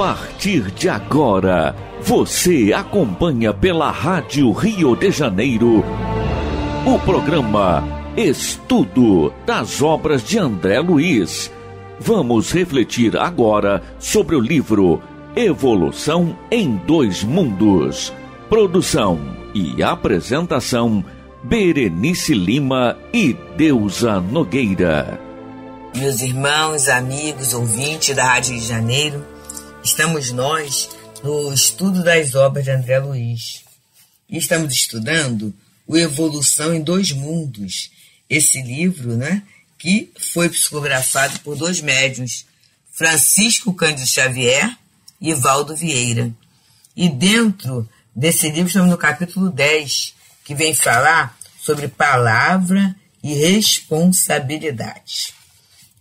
partir de agora, você acompanha pela Rádio Rio de Janeiro o programa Estudo das obras de André Luiz. Vamos refletir agora sobre o livro Evolução em Dois Mundos. Produção e apresentação Berenice Lima e Deusa Nogueira. Meus irmãos, amigos, ouvintes da Rádio de Janeiro, estamos nós no estudo das obras de André Luiz. E estamos estudando o Evolução em Dois Mundos, esse livro, né, que foi psicografado por dois médiuns, Francisco Cândido Xavier e Valdo Vieira. E dentro desse livro estamos no capítulo 10, que vem falar sobre palavra e responsabilidade.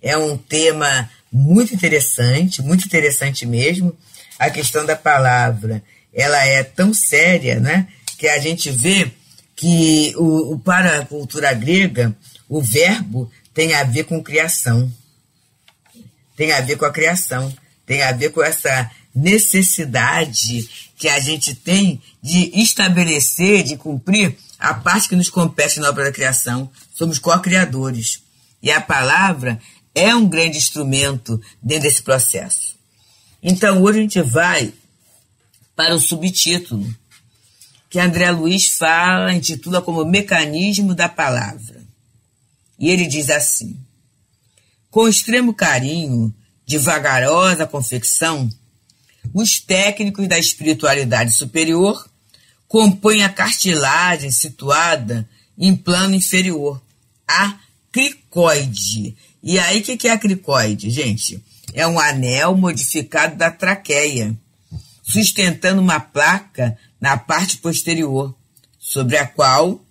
É um tema muito interessante, muito interessante mesmo. A questão da palavra, ela é tão séria, né, que a gente vê que o, o, para a cultura grega, o verbo tem a ver com criação. Tem a ver com a criação. Tem a ver com essa necessidade que a gente tem de estabelecer, de cumprir a parte que nos compete na obra da criação. Somos co-criadores. E a palavra é um grande instrumento dentro desse processo. Então, hoje a gente vai para o subtítulo, que André Luiz fala, intitula como Mecanismo da Palavra. E ele diz assim: Com extremo carinho, de vagarosa confecção, os técnicos da espiritualidade superior compõem a cartilagem situada em plano inferior, a cricoide. E aí, o que, que é a cricoide, gente? É um anel modificado da traqueia, sustentando uma placa na parte posterior, sobre a qual,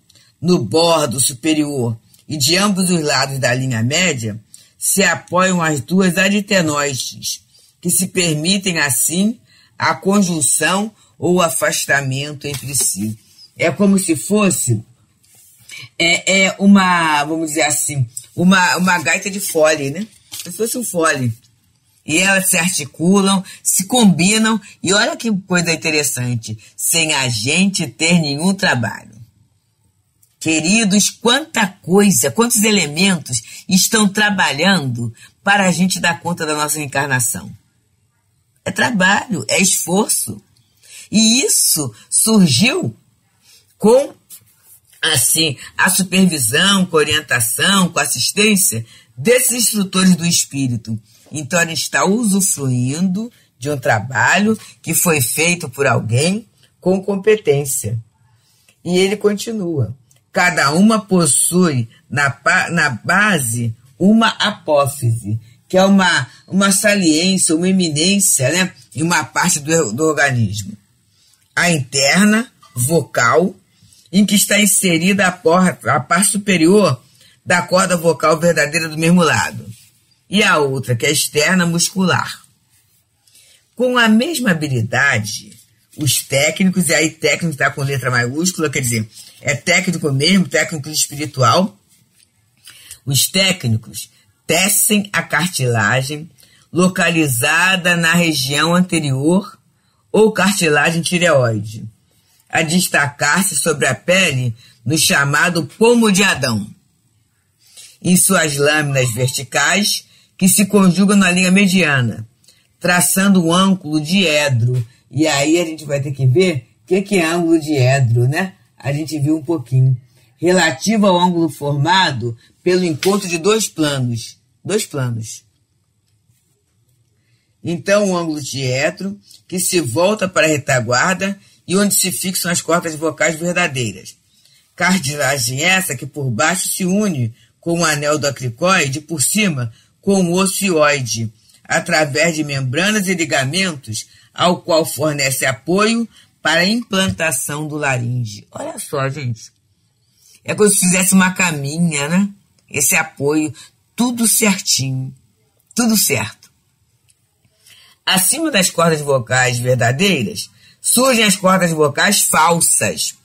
no bordo superior e de ambos os lados da linha média, se apoiam as duas aditenoides, que se permitem, assim, a conjunção ou afastamento entre si. É como se fosse é, é uma, vamos dizer assim, uma, uma gaita de fole, né? Se fosse um fole. E elas se articulam, se combinam, e olha que coisa interessante, sem a gente ter nenhum trabalho. Queridos, quanta coisa, quantos elementos estão trabalhando para a gente dar conta da nossa encarnação. É trabalho, é esforço. E isso surgiu com assim a supervisão, com orientação, com assistência desses instrutores do espírito. Então ele está usufruindo de um trabalho que foi feito por alguém com competência. E ele continua. Cada uma possui na, na base uma apófise, que é uma, uma saliência, uma eminência, né? em uma parte do, do organismo. A interna, vocal, em que está inserida a, porta, a parte superior da corda vocal verdadeira do mesmo lado, e a outra, que é externa, muscular. Com a mesma habilidade, os técnicos, e aí técnico está com letra maiúscula, quer dizer, é técnico mesmo, técnico espiritual. Os técnicos tecem a cartilagem localizada na região anterior ou cartilagem tireoide a destacar-se sobre a pele no chamado pomo de Adão. Em suas lâminas verticais, que se conjugam na linha mediana, traçando um ângulo diedro. E aí a gente vai ter que ver o que, que é ângulo diedro, né? A gente viu um pouquinho. Relativo ao ângulo formado pelo encontro de dois planos. Dois planos. Então, o ângulo diedro, que se volta para a retaguarda e onde se fixam as cordas vocais verdadeiras. Cartilagem essa que por baixo se une com o anel do acricoide, por cima com o ocioide, através de membranas e ligamentos, ao qual fornece apoio para a implantação do laringe. Olha só, gente. É como se fizesse uma caminha, né? Esse apoio, tudo certinho, tudo certo. Acima das cordas vocais verdadeiras, surgem as cordas vocais falsas,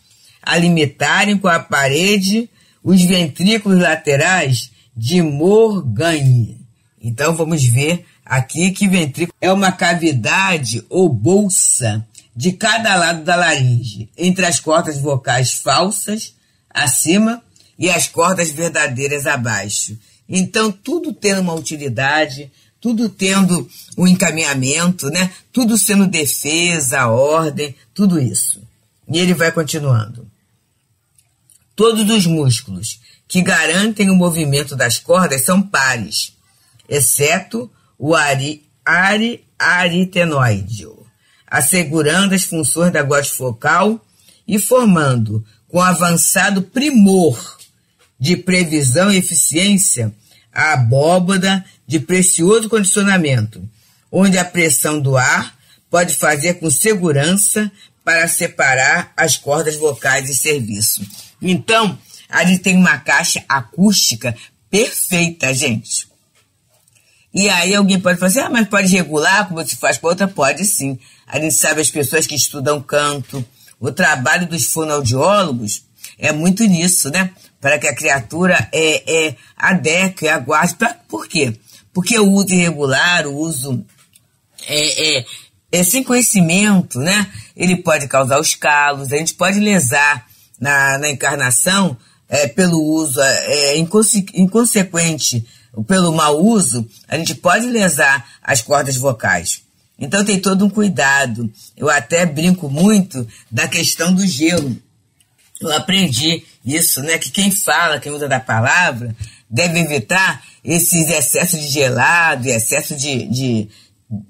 a limitarem com a parede os ventrículos laterais de Morgane. Então vamos ver aqui que ventrículo é uma cavidade ou bolsa de cada lado da laringe, entre as cordas vocais falsas acima e as cordas verdadeiras abaixo. Então, tudo tendo uma utilidade, tudo tendo um encaminhamento, né? Tudo sendo defesa, ordem, tudo isso. E ele vai continuando. Todos os músculos que garantem o movimento das cordas são pares, exceto o ari, ari, aritenoide, assegurando as funções da glote focal e formando, com avançado primor de previsão e eficiência, a abóbada de precioso condicionamento, onde a pressão do ar pode fazer com segurança para separar as cordas vocais de serviço. Então, a gente tem uma caixa acústica perfeita, gente. E aí alguém pode falar assim, ah, mas pode regular como se faz com outra? Pode sim. A gente sabe as pessoas que estudam canto. O trabalho dos fonoaudiólogos é muito nisso, né? Para que a criatura é, é adeque, aguarde. Pra, por quê? Porque o uso irregular, o uso é, é, é, sem conhecimento, né? Ele pode causar os calos, a gente pode lesar na, na encarnação é, pelo uso é, inconse, inconsequente pelo mau uso, a gente pode lesar as cordas vocais. Então tem todo um cuidado. Eu até brinco muito da questão do gelo. Eu aprendi isso, né? Que quem fala, quem usa da palavra, deve evitar esses excessos de gelado excesso de, de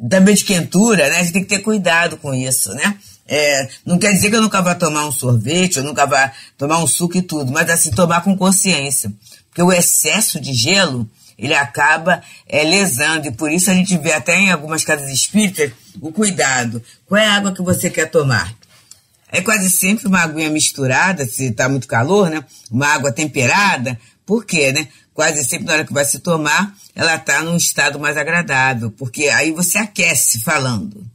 também de quentura, né? A gente tem que ter cuidado com isso, né? É, não quer dizer que eu nunca vá tomar um sorvete, eu nunca vá tomar um suco e tudo, mas assim, tomar com consciência. Porque o excesso de gelo, ele acaba é, lesando, e por isso a gente vê até em algumas casas espíritas o cuidado. Qual é a água que você quer tomar? É quase sempre uma aguinha misturada, se está muito calor, né? Uma água temperada. Por quê, né? Quase sempre na hora que vai se tomar, ela está num estado mais agradável, porque aí você aquece falando.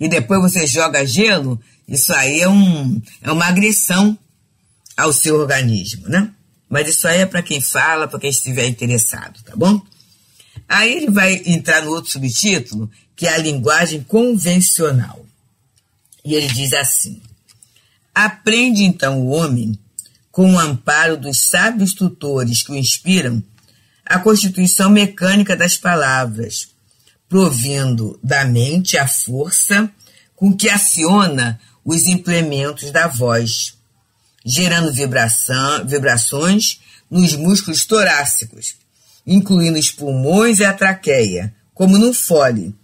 E depois você joga gelo, isso aí é, um, é uma agressão ao seu organismo, né? Mas isso aí é para quem fala, para quem estiver interessado, tá bom? Aí ele vai entrar no outro subtítulo, que é a linguagem convencional. E ele diz assim: Aprende então o homem, com o amparo dos sábios tutores que o inspiram, a constituição mecânica das palavras, provindo da mente a força com que aciona os implementos da voz gerando vibração, vibrações nos músculos torácicos, incluindo os pulmões e a traqueia, como no fole,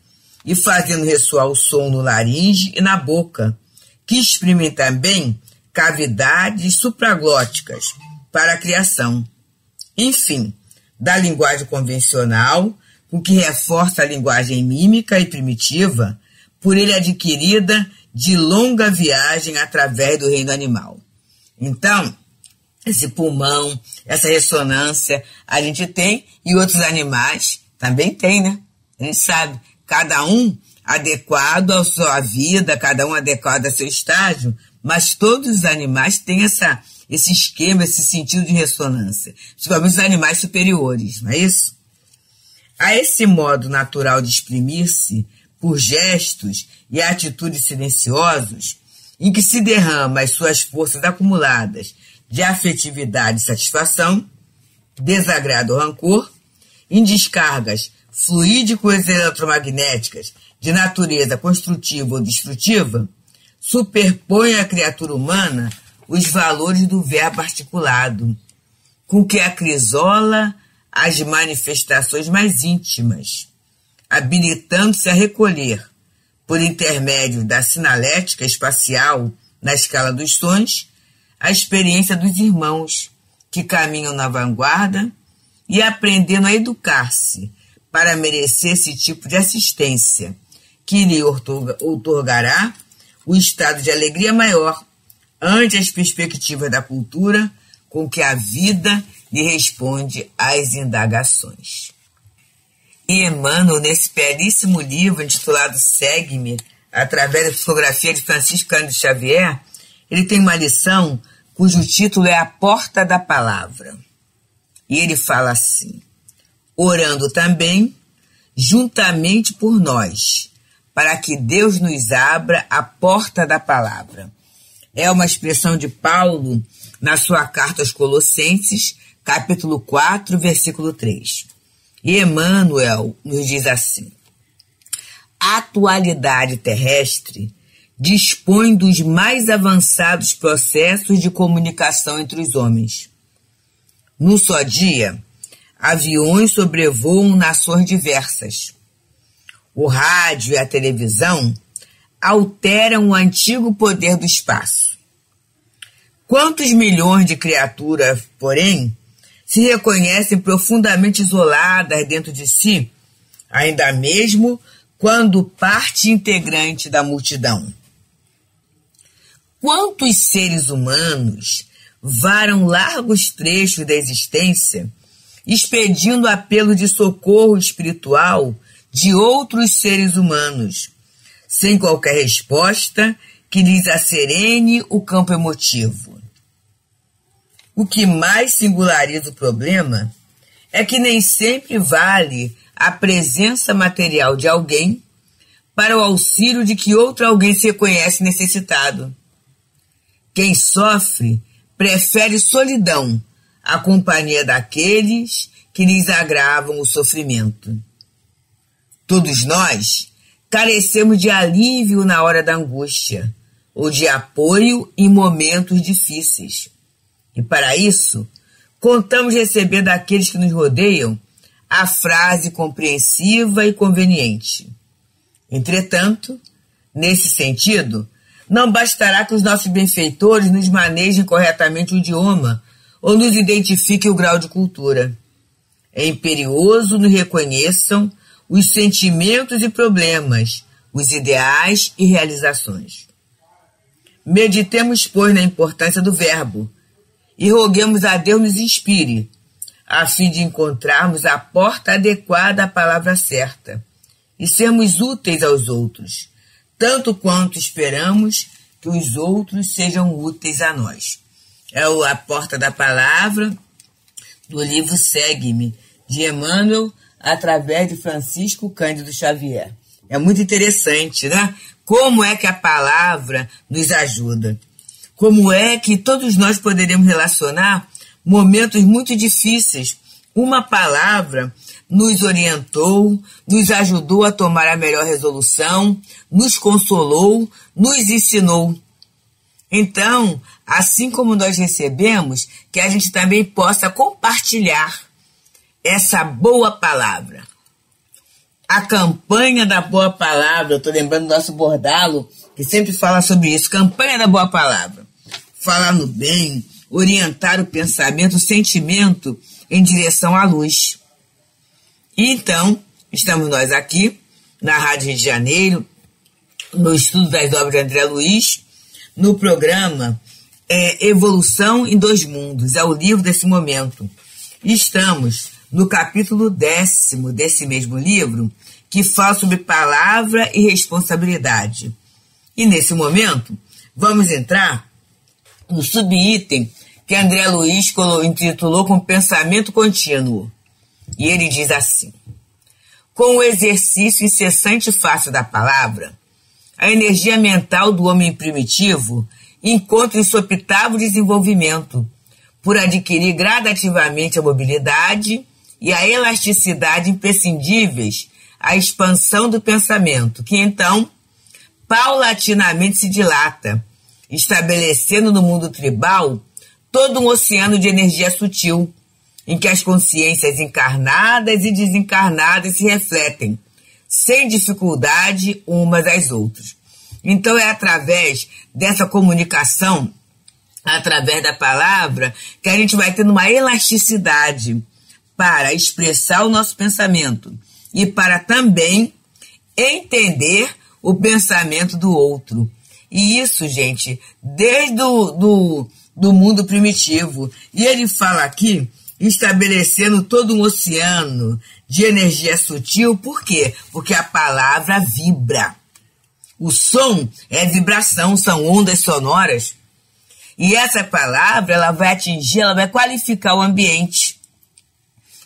e fazendo ressoar o som no laringe e na boca, que exprime também cavidades supraglóticas para a criação. Enfim, da linguagem convencional, o que reforça a linguagem mímica e primitiva, por ele adquirida de longa viagem através do reino animal. Então, esse pulmão, essa ressonância a gente tem e outros animais também tem, né? A gente sabe, cada um adequado à sua vida, cada um adequado ao seu estágio, mas todos os animais têm essa, esse esquema, esse sentido de ressonância, principalmente os animais superiores, não é isso? A esse modo natural de exprimir-se por gestos e atitudes silenciosos, em que se derrama as suas forças acumuladas de afetividade e satisfação, desagrado ou rancor, em descargas fluídicas eletromagnéticas de natureza construtiva ou destrutiva, superpõe à criatura humana os valores do verbo articulado, com que acrisola as manifestações mais íntimas, habilitando-se a recolher, por intermédio da sinalética espacial na escala dos sons, a experiência dos irmãos que caminham na vanguarda e aprendendo a educar-se para merecer esse tipo de assistência, que lhe outorgará o estado de alegria maior ante as perspectivas da cultura com que a vida lhe responde às indagações. E Emmanuel, nesse belíssimo livro intitulado Segue-me, através da psicografia de Francisco Cândido Xavier, ele tem uma lição cujo título é A Porta da Palavra. E ele fala assim: orando também, juntamente por nós, para que Deus nos abra a porta da palavra. É uma expressão de Paulo na sua carta aos Colossenses, capítulo 4, versículo 3. E Emmanuel nos diz assim: A atualidade terrestre dispõe dos mais avançados processos de comunicação entre os homens. Num só dia, aviões sobrevoam nações diversas. O rádio e a televisão alteram o antigo poder do espaço. Quantos milhões de criaturas, porém, se reconhecem profundamente isoladas dentro de si, ainda mesmo quando parte integrante da multidão? Quantos seres humanos varam largos trechos da existência expedindo apelo de socorro espiritual de outros seres humanos, sem qualquer resposta que lhes acerene o campo emotivo. O que mais singulariza o problema é que nem sempre vale a presença material de alguém para o auxílio de que outro alguém se reconhece necessitado. Quem sofre prefere solidão à companhia daqueles que lhes agravam o sofrimento. Todos nós carecemos de alívio na hora da angústia ou de apoio em momentos difíceis. E para isso, contamos receber daqueles que nos rodeiam a frase compreensiva e conveniente. Entretanto, nesse sentido, não bastará que os nossos benfeitores nos manejem corretamente o idioma ou nos identifiquem o grau de cultura. É imperioso nos reconheçam os sentimentos e problemas, os ideais e realizações. Meditemos, pois, na importância do verbo e roguemos a Deus nos inspire, a fim de encontrarmos a porta adequada à palavra certa e sermos úteis aos outros, tanto quanto esperamos que os outros sejam úteis a nós. É a porta da palavra do livro Segue-me, de Emmanuel, através de Francisco Cândido Xavier. É muito interessante, né? Como é que a palavra nos ajuda? Como é que todos nós poderemos relacionar momentos muito difíceis? Uma palavra nos orientou, nos ajudou a tomar a melhor resolução, nos consolou, nos ensinou. Então, assim como nós recebemos, que a gente também possa compartilhar essa boa palavra. A campanha da boa palavra, eu estou lembrando do nosso bordalo, que sempre fala sobre isso, campanha da boa palavra. Falar no bem, orientar o pensamento, o sentimento em direção à luz. Então, estamos nós aqui, na Rádio Rio de Janeiro, no estudo das obras de André Luiz, no programa é, Evolução em Dois Mundos, é o livro desse momento. Estamos no capítulo décimo desse mesmo livro, que fala sobre palavra e responsabilidade. E nesse momento, vamos entrar no subitem que André Luiz intitulou como Pensamento Contínuo. E ele diz assim: Com o exercício incessante e fácil da palavra, a energia mental do homem primitivo encontra insopitável desenvolvimento, por adquirir gradativamente a mobilidade e a elasticidade imprescindíveis à expansão do pensamento, que então paulatinamente se dilata, estabelecendo no mundo tribal todo um oceano de energia sutil, em que as consciências encarnadas e desencarnadas se refletem, sem dificuldade umas às outras. Então é através dessa comunicação, através da palavra, que a gente vai tendo uma elasticidade para expressar o nosso pensamento e para também entender o pensamento do outro. E isso, gente, desde o do, do mundo primitivo. E ele fala aqui, estabelecendo todo um oceano de energia sutil, por quê? Porque a palavra vibra. O som é vibração, são ondas sonoras. E essa palavra, ela vai atingir, ela vai qualificar o ambiente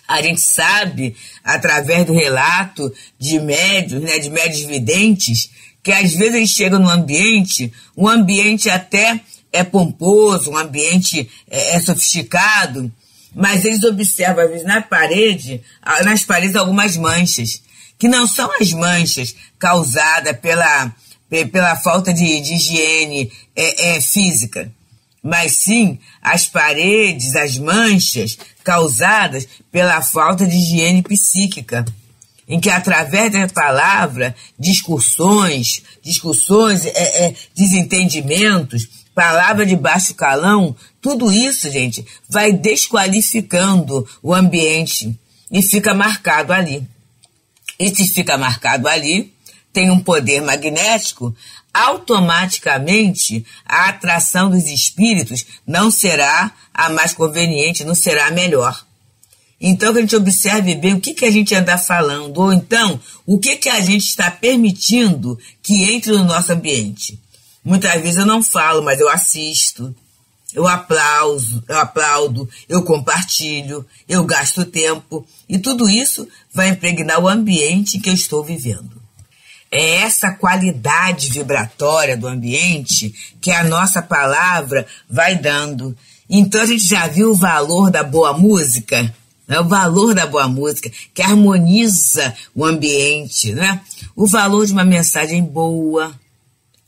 A gente sabe, através do relato de médios, né, de médios videntes, que às vezes eles chegam num ambiente, um ambiente até é pomposo, um ambiente é, é sofisticado, mas eles observam, às vezes, na parede, nas paredes, algumas manchas, que não são as manchas causadas pela, pela falta de, de higiene é, é, física, mas sim as paredes, as manchas causadas pela falta de higiene psíquica, em que através da palavra, discussões, discussões, é, é, desentendimentos, palavra de baixo calão, tudo isso, gente, vai desqualificando o ambiente e fica marcado ali. E se fica marcado ali, tem um poder magnético, automaticamente a atração dos espíritos não será a mais conveniente, não será a melhor. Então, que a gente observe bem o que, que a gente anda falando, ou então, o que, que a gente está permitindo que entre no nosso ambiente. Muitas vezes eu não falo, mas eu assisto, eu aplauso, eu aplaudo, eu compartilho, eu gasto tempo, e tudo isso vai impregnar o ambiente que eu estou vivendo. É essa qualidade vibratória do ambiente que a nossa palavra vai dando. Então a gente já viu o valor da boa música? É o valor da boa música que harmoniza o ambiente, né? O valor de uma mensagem boa,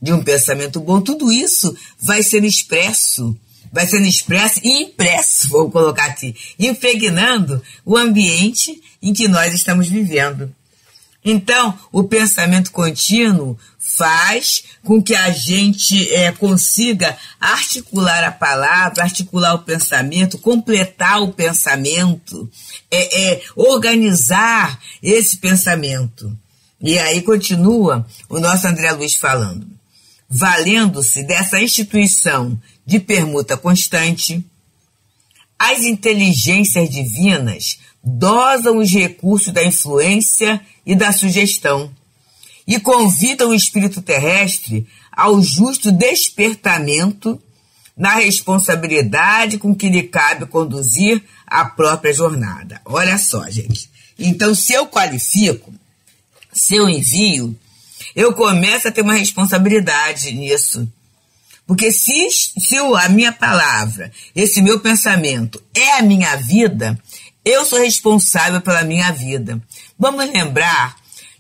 de um pensamento bom, tudo isso vai sendo expresso, vai sendo expresso e impresso, vou colocar aqui, impregnando o ambiente em que nós estamos vivendo. Então, o pensamento contínuo faz com que a gente é, consiga articular a palavra, articular o pensamento, completar o pensamento, é, é, organizar esse pensamento. E aí continua o nosso André Luiz falando valendo-se dessa instituição de permuta constante, as inteligências divinas dosam os recursos da influência e da sugestão e convidam o espírito terrestre ao justo despertamento na responsabilidade com que lhe cabe conduzir a própria jornada. Olha só, gente. Então, se eu qualifico, se eu envio, eu começo a ter uma responsabilidade nisso. Porque se, se a minha palavra, esse meu pensamento é a minha vida, eu sou responsável pela minha vida. Vamos lembrar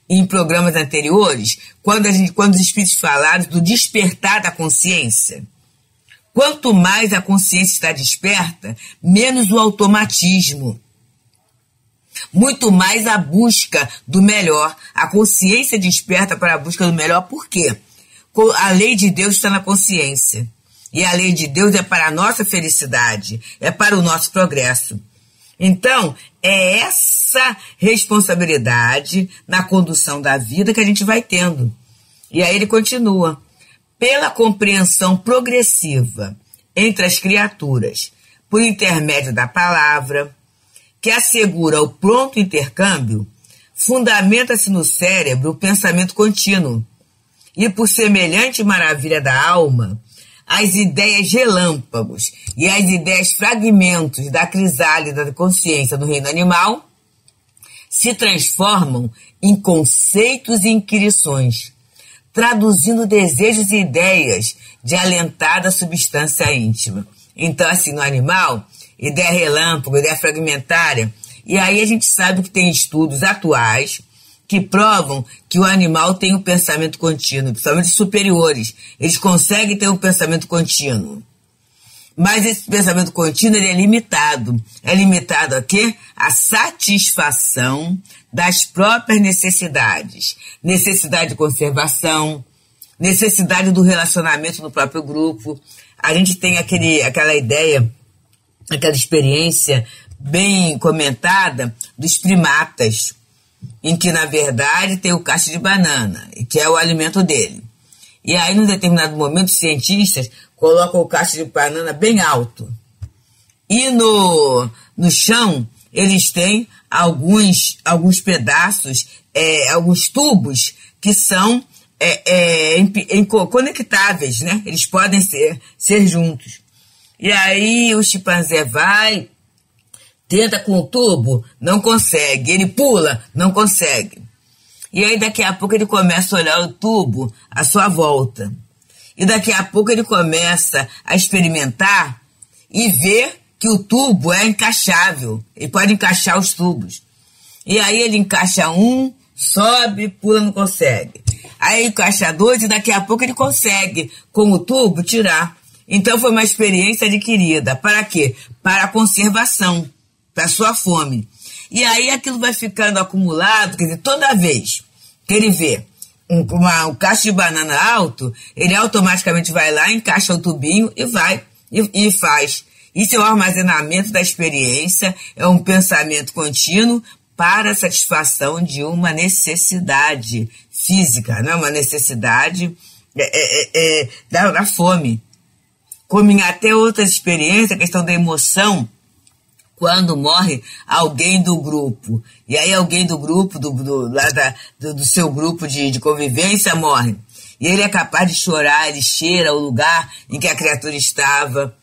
em programas anteriores, quando, gente, quando os espíritos falaram do despertar da consciência. Quanto mais a consciência está desperta, menos o automatismo muito mais a busca do melhor, a consciência desperta para a busca do melhor, por quê? A lei de Deus está na consciência. E a lei de Deus é para a nossa felicidade, é para o nosso progresso. Então, é essa responsabilidade na condução da vida que a gente vai tendo. E aí ele continua. Pela compreensão progressiva entre as criaturas, por intermédio da palavra, que assegura o pronto intercâmbio, fundamenta-se no cérebro o pensamento contínuo. E por semelhante maravilha da alma, as ideias relâmpagos e as ideias fragmentos da crisálida da consciência do reino animal se transformam em conceitos e inquirições, traduzindo desejos e ideias de alentada substância íntima. Então, assim, no animal, ideia relâmpago, ideia fragmentária. E aí a gente sabe que tem estudos atuais que provam que o animal tem um pensamento contínuo, principalmente superiores. Eles conseguem ter um pensamento contínuo. Mas esse pensamento contínuo é limitado. É limitado a quê? A satisfação das próprias necessidades. Necessidade de conservação, necessidade do relacionamento no próprio grupo. A gente tem aquele, aquela ideia aquela experiência bem comentada dos primatas, em que, na verdade, tem o cacho de banana, que é o alimento dele. E aí, num determinado momento, os cientistas colocam o cacho de banana bem alto. E no, no chão, eles têm alguns, alguns pedaços, é, alguns tubos que são é, é, em, em, conectáveis, né? Eles podem ser, ser juntos. E aí o chimpanzé vai, Tenta com o tubo, não consegue. Ele pula, não consegue. E aí daqui a pouco ele começa a olhar o tubo à sua volta. E daqui a pouco ele começa a experimentar e ver que o tubo é encaixável. Ele pode encaixar os tubos. E aí ele encaixa um, sobe, pula, não consegue. Aí encaixa dois e daqui a pouco ele consegue, com o tubo, tirar. Então foi uma experiência adquirida. Para quê? Para a conservação, para sua fome. E aí aquilo vai ficando acumulado, quer dizer, toda vez que ele vê um, uma, um cacho de banana alto, ele automaticamente vai lá, encaixa o tubinho e vai e, e faz. Isso é o armazenamento da experiência, é um pensamento contínuo para a satisfação de uma necessidade física, né? uma necessidade é, é, é, é da, da fome. Como até outras experiências, a questão da emoção, quando morre alguém do grupo. E aí alguém do grupo, do, do, lá da, do, do seu grupo de, de convivência, morre. E ele é capaz de chorar, ele cheira o lugar em que a criatura estava.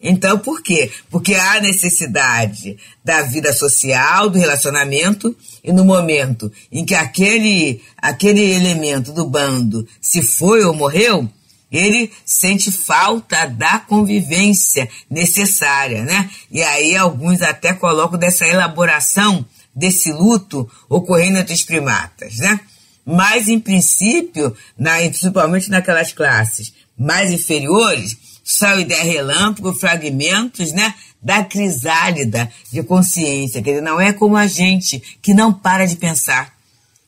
Então, por quê? Porque há necessidade da vida social, do relacionamento, e no momento em que aquele, aquele elemento do bando se foi ou morreu, ele sente falta da convivência necessária, né? E aí alguns até colocam dessa elaboração desse luto ocorrendo entre os primatas, né? Mas, em princípio, na, principalmente naquelas classes mais inferiores, são ideia relâmpago, fragmentos, né? Da crisálida de consciência, quer dizer, não é como a gente que não para de pensar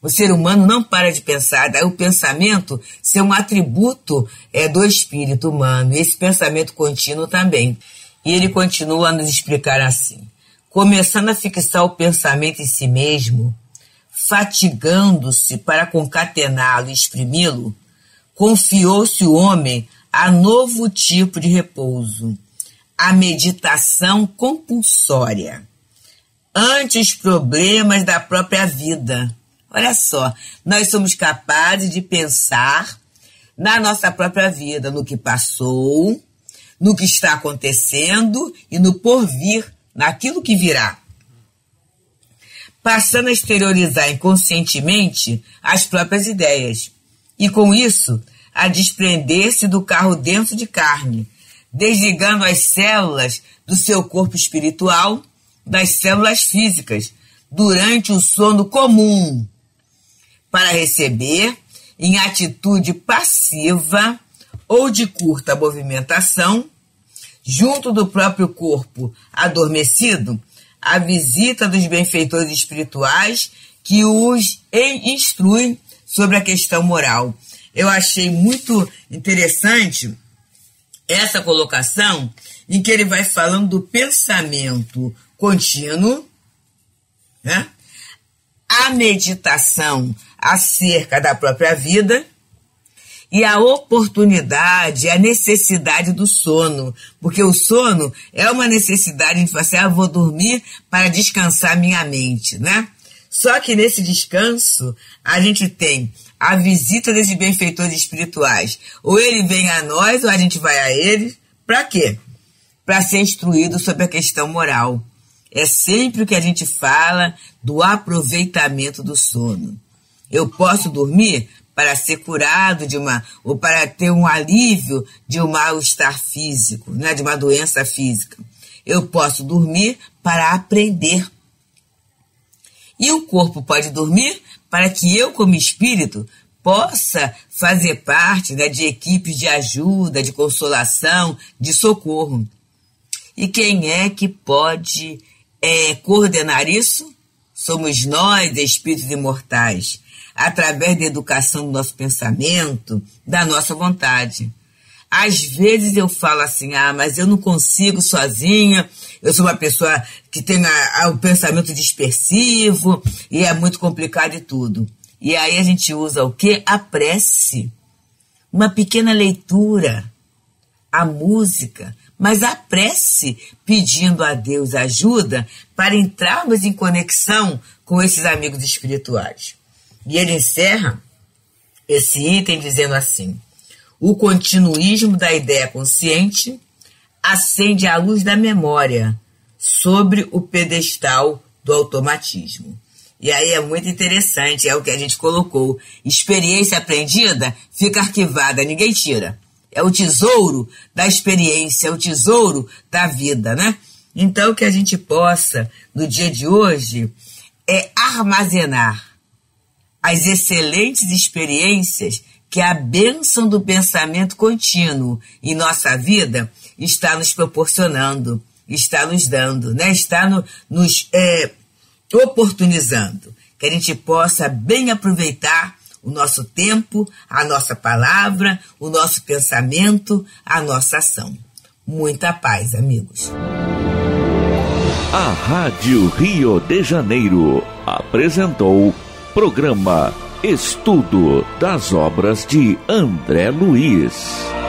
o ser humano não para de pensar, daí o pensamento ser um atributo é, do espírito humano, e esse pensamento contínuo também. E ele continua a nos explicar assim: começando a fixar o pensamento em si mesmo, fatigando-se para concatená-lo e exprimi-lo, confiou-se o homem a novo tipo de repouso, a meditação compulsória, ante os problemas da própria vida Olha só, nós somos capazes de pensar na nossa própria vida, no que passou, no que está acontecendo e no porvir, naquilo que virá. Passando a exteriorizar inconscientemente as próprias ideias. E com isso, a desprender-se do carro dentro de carne, desligando as células do seu corpo espiritual das células físicas durante o sono comum, para receber em atitude passiva ou de curta movimentação, junto do próprio corpo adormecido, a visita dos benfeitores espirituais que os instruem sobre a questão moral. Eu achei muito interessante essa colocação em que ele vai falando do pensamento contínuo, né? A meditação acerca da própria vida e a oportunidade, a necessidade do sono, porque o sono é uma necessidade de você, ah, vou dormir para descansar minha mente, né? Só que nesse descanso, a gente tem a visita desses benfeitores espirituais. Ou ele vem a nós, ou a gente vai a ele. Para quê? Para ser instruído sobre a questão moral. É sempre o que a gente fala do aproveitamento do sono. Eu posso dormir para ser curado de uma ou para ter um alívio de um mal-estar físico, né, de uma doença física. Eu posso dormir para aprender. E o corpo pode dormir para que eu, como espírito, possa fazer parte né, de equipes de ajuda, de consolação, de socorro. E quem é que pode é, coordenar isso? Somos nós, espíritos imortais através da educação do nosso pensamento, da nossa vontade. Às vezes eu falo assim, ah, mas eu não consigo sozinha, eu sou uma pessoa que tem o um pensamento dispersivo e é muito complicado e tudo. E aí a gente usa o que? A prece. Uma pequena leitura, a música, mas a prece pedindo a Deus ajuda para entrarmos em conexão com esses amigos espirituais. E ele encerra esse item dizendo assim: o continuismo da ideia consciente acende a luz da memória sobre o pedestal do automatismo. E aí é muito interessante, é o que a gente colocou. Experiência aprendida fica arquivada, ninguém tira. É o tesouro da experiência, é o tesouro da vida, né? Então, que a gente possa, no dia de hoje, é armazenar as excelentes experiências que a bênção do pensamento contínuo em nossa vida está nos proporcionando, está nos dando, né? está no, nos é, oportunizando. Que a gente possa bem aproveitar o nosso tempo, a nossa palavra, o nosso pensamento, a nossa ação. Muita paz, amigos. A Rádio Rio de Janeiro apresentou programa Estudo das obras de André Luiz.